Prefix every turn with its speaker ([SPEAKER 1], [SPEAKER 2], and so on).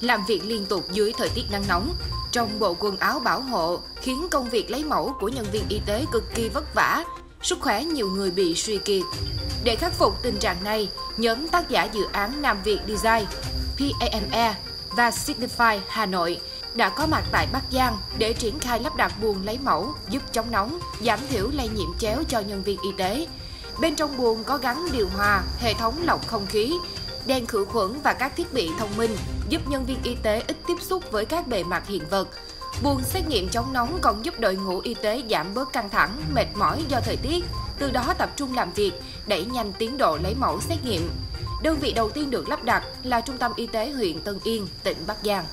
[SPEAKER 1] làm việc liên tục dưới thời tiết nắng nóng. Trong bộ quần áo bảo hộ khiến công việc lấy mẫu của nhân viên y tế cực kỳ vất vả, sức khỏe nhiều người bị suy kiệt. Để khắc phục tình trạng này, nhóm tác giả dự án Nam Việt Design, PAME và Signify Hà Nội đã có mặt tại Bắc Giang để triển khai lắp đặt buồng lấy mẫu giúp chống nóng, giảm thiểu lây nhiễm chéo cho nhân viên y tế. Bên trong buồng có gắn điều hòa, hệ thống lọc không khí, đèn khử khuẩn và các thiết bị thông minh giúp nhân viên y tế ít tiếp xúc với các bề mặt hiện vật. Buồng xét nghiệm chống nóng còn giúp đội ngũ y tế giảm bớt căng thẳng, mệt mỏi do thời tiết, từ đó tập trung làm việc, đẩy nhanh tiến độ lấy mẫu xét nghiệm. Đơn vị đầu tiên được lắp đặt là Trung tâm Y tế huyện Tân Yên, tỉnh Bắc Giang.